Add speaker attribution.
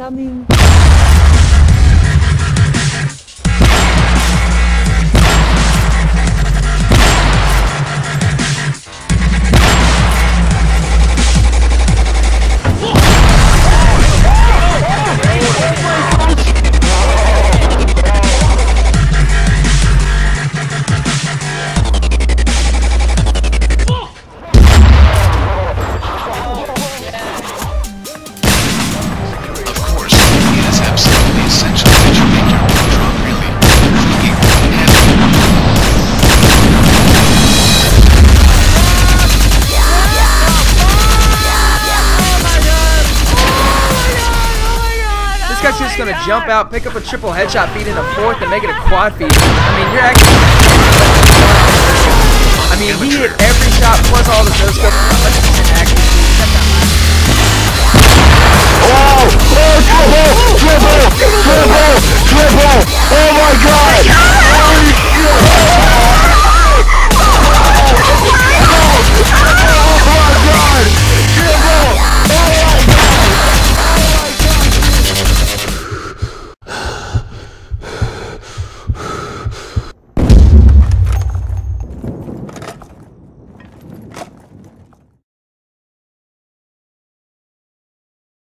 Speaker 1: caminho.
Speaker 2: This guy's just gonna jump out, pick up a triple headshot feed in a fourth, and make it a quad feed. I mean, you're actually.